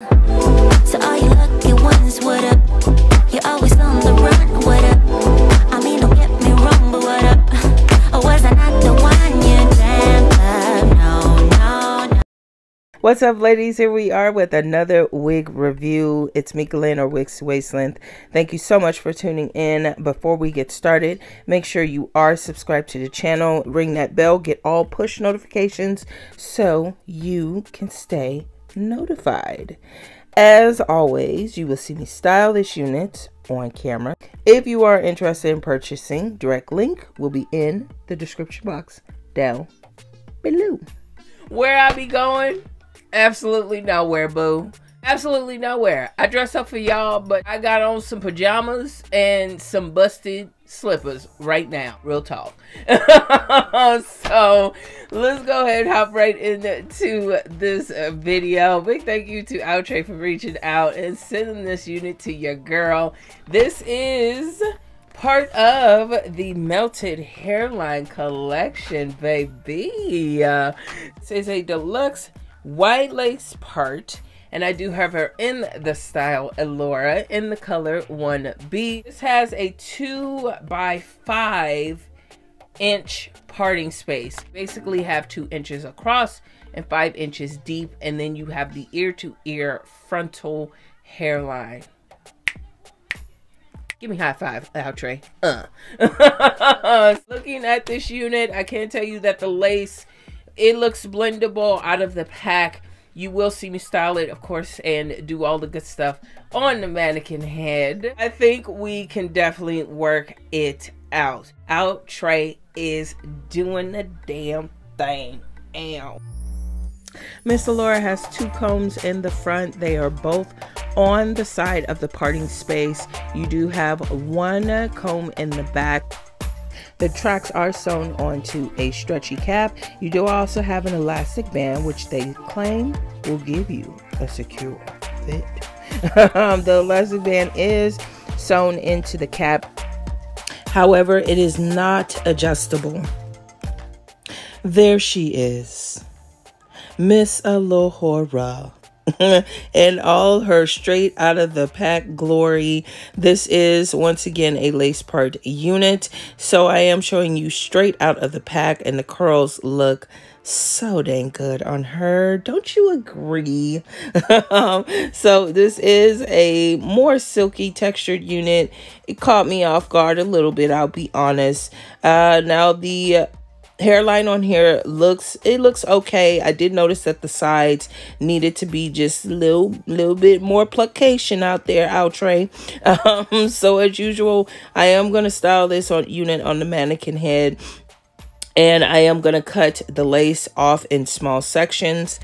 What's up, ladies? Here we are with another wig review. It's Meekah or Wigs Wasteland. Thank you so much for tuning in. Before we get started, make sure you are subscribed to the channel. Ring that bell, get all push notifications so you can stay notified. As always, you will see me style this unit on camera. If you are interested in purchasing, direct link will be in the description box down below. Where I be going? Absolutely nowhere, boo. Absolutely nowhere. I dress up for y'all, but I got on some pajamas and some busted slippers right now. Real talk. so let's go ahead and hop right into this video. Big thank you to Outre for reaching out and sending this unit to your girl. This is part of the melted hairline collection, baby. Uh, is a deluxe white lace part and I do have her in the style Elora in the color 1B. This has a 2 by 5 inch parting space. Basically have 2 inches across and 5 inches deep and then you have the ear to ear frontal hairline. Give me high five, Outre. Uh. Looking at this unit, I can't tell you that the lace, it looks blendable out of the pack you will see me style it, of course, and do all the good stuff on the mannequin head. I think we can definitely work it out. Outre is doing the damn thing. Ow. Miss Elora has two combs in the front. They are both on the side of the parting space. You do have one comb in the back. The tracks are sewn onto a stretchy cap. You do also have an elastic band, which they claim will give you a secure fit. Um, the elastic band is sewn into the cap. However, it is not adjustable. There she is, Miss Elora. and all her straight out of the pack glory. This is once again a lace part unit. So I am showing you straight out of the pack and the curls look so dang good on her. Don't you agree? um, so this is a more silky textured unit. It caught me off guard a little bit, I'll be honest. Uh, now the hairline on here looks it looks okay. I did notice that the sides needed to be just a little little bit more plication out there outre um so as usual i am going to style this on unit on the mannequin head. And i am going to cut the lace off in small sections.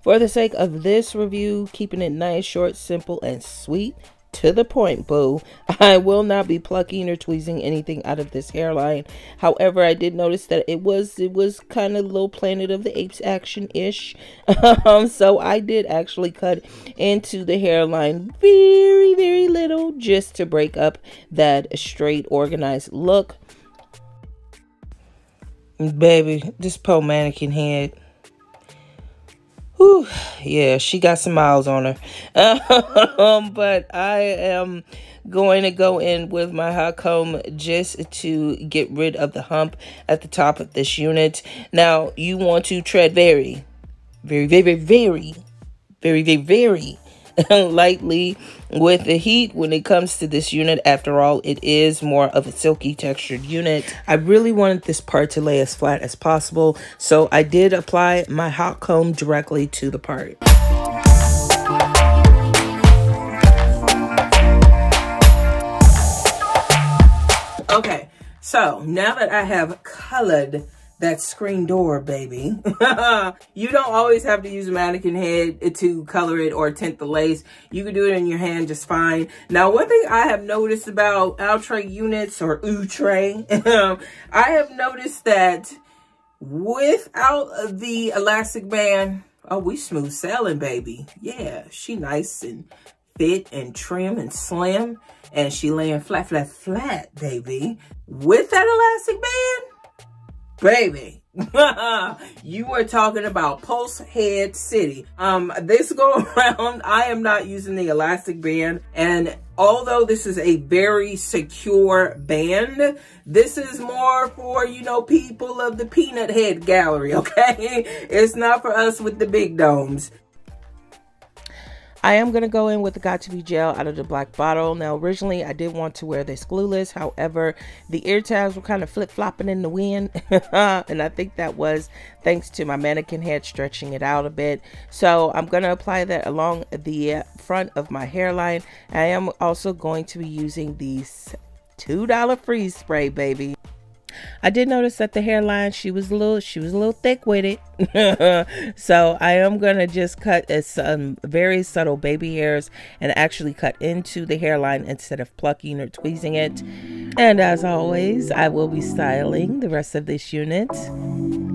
For the sake of this review keeping it nice short simple and sweet to the point, boo. I will not be plucking or tweezing anything out of this hairline. However, I did notice that it was it was kind of little Planet of the Apes action ish. um, so I did actually cut into the hairline very very little just to break up that straight organized look. Baby, this poor mannequin head Whew, yeah, she got some miles on her. um, but I am going to go in with my hot comb just to get rid of the hump at the top of this unit. Now, you want to tread very, very, very, very, very, very, very lightly with the heat when it comes to this unit. After all, it is more of a silky textured unit. I really wanted this part to lay as flat as possible, so I did apply my hot comb directly to the part. Okay, so now that I have colored that screen door, baby. you don't always have to use a mannequin head to color it or tint the lace. You can do it in your hand just fine. Now, one thing I have noticed about Outre units or Outre, I have noticed that without the elastic band, oh, we smooth sailing, baby. Yeah, she nice and fit and trim and slim. And she laying flat, flat, flat, baby. With that elastic band, baby, you were talking about Pulse Head City. Um, this go around, I am not using the elastic band. And although this is a very secure band, this is more for, you know, people of the peanut head gallery, okay? It's not for us with the big domes. I am going to go in with the Got2b gel out of the black bottle. Now, originally, I did want to wear this glueless. However, the ear tabs were kind of flip-flopping in the wind. and I think that was thanks to my mannequin head stretching it out a bit. So I'm going to apply that along the front of my hairline. I am also going to be using these $2 freeze spray, baby. I did notice that the hairline she was a little she was a little thick with it. so I am gonna just cut uh, some very subtle baby hairs and actually cut into the hairline instead of plucking or tweezing it. And as always, I will be styling the rest of this unit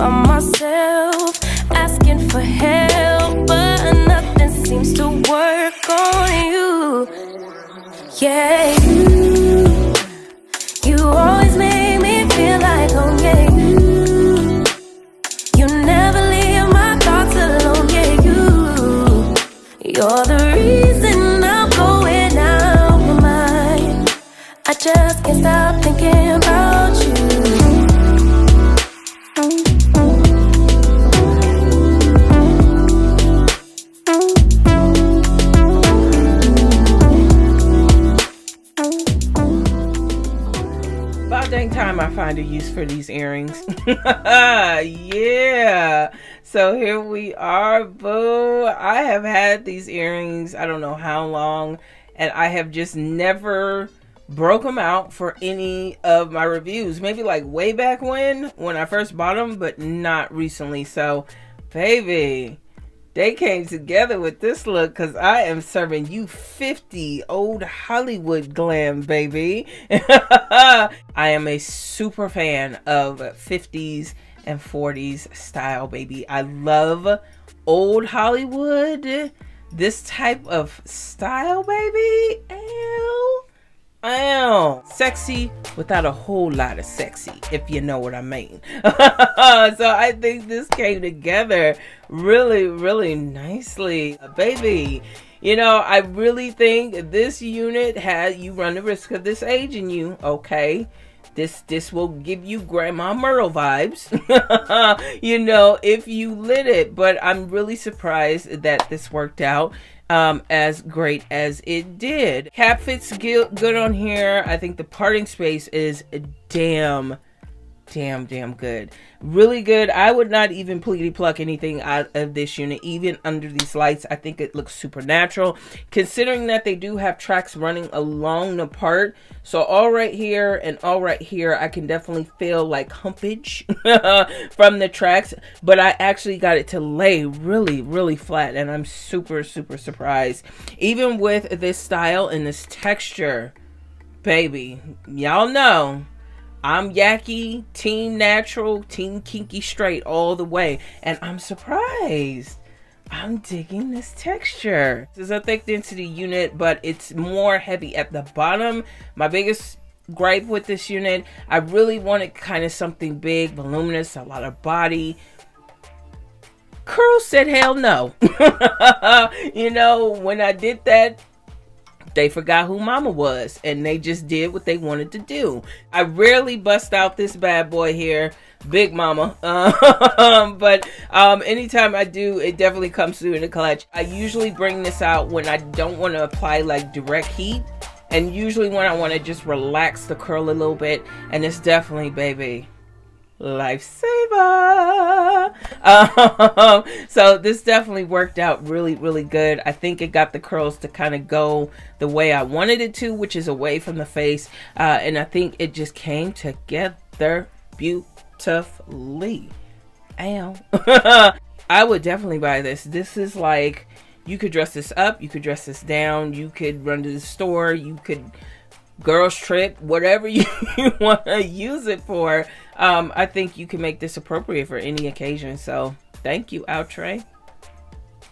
by myself, asking for help, but nothing seems to work on you. Yeah, use for these earrings. yeah. So here we are, boo. I have had these earrings, I don't know how long, and I have just never broke them out for any of my reviews. Maybe like way back when, when I first bought them, but not recently. So, baby, they came together with this look because I am serving you 50 old Hollywood glam, baby. I am a super fan of 50s and 40s style, baby. I love old Hollywood. This type of style, baby. Ew. Ew. Sexy without a whole lot of sexy, if you know what I mean. so I think this came together really, really nicely. Baby, you know, I really think this unit has, you run the risk of this aging you, okay? This this will give you Grandma Myrtle vibes, you know, if you lit it. But I'm really surprised that this worked out um, as great as it did. Cap fits good on here. I think the parting space is damn damn damn good. Really good. I would not even pleaty pluck anything out of this unit even under these lights. I think it looks supernatural. Considering that they do have tracks running along the part. So all right here and all right here i can definitely feel like humpage from the tracks. But i actually got it to lay really really flat and i'm super super surprised. Even with this style and this texture baby y'all know I'm Yaki, Team Natural, Team Kinky Straight all the way. And I'm surprised. I'm digging this texture. This is a thick density unit, but it's more heavy at the bottom. My biggest gripe with this unit, I really wanted kind of something big, voluminous, a lot of body. Curl said hell no. you know, when I did that, they forgot who mama was and they just did what they wanted to do. I rarely bust out this bad boy here, Big Mama. Um, but um, anytime I do, it definitely comes through in the clutch. I usually bring this out when I don't want to apply like direct heat. And usually when I want to just relax the curl a little bit. And it's definitely, baby, lifesaver. Um, so this definitely worked out really, really good. I think it got the curls to kind of go the way I wanted it to, which is away from the face. Uh, and I think it just came together beautifully. Ow. I would definitely buy this. This is like you could dress this up, you could dress this down, you could run to the store, you could girls trip, whatever you, you want to use it for. Um, I think you can make this appropriate for any occasion. So thank you, Outre.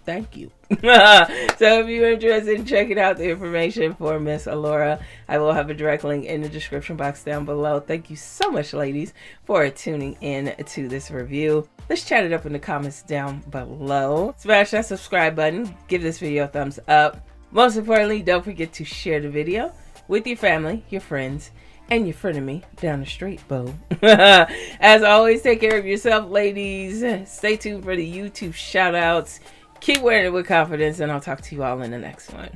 Thank you. so if you're interested in checking out the information for Miss Elora, I will have a direct link in the description box down below. Thank you so much, ladies, for tuning in to this review. Let's chat it up in the comments down below. Smash that subscribe button. Give this video a thumbs up. Most importantly, don't forget to share the video with your family, your friends, and your frenemy down the street, Bo. As always, take care of yourself, ladies. Stay tuned for the YouTube shout outs. Keep wearing it with confidence, and I'll talk to you all in the next one.